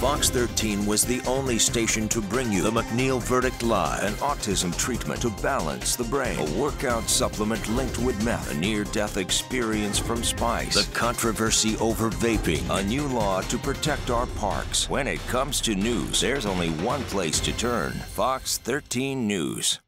Fox 13 was the only station to bring you the MacNeill Verdict Live, an autism treatment to balance the brain, a workout supplement linked with meth, a near death experience from Spice, the controversy over vaping, a new law to protect our parks. When it comes to news, there's only one place to turn Fox 13 News.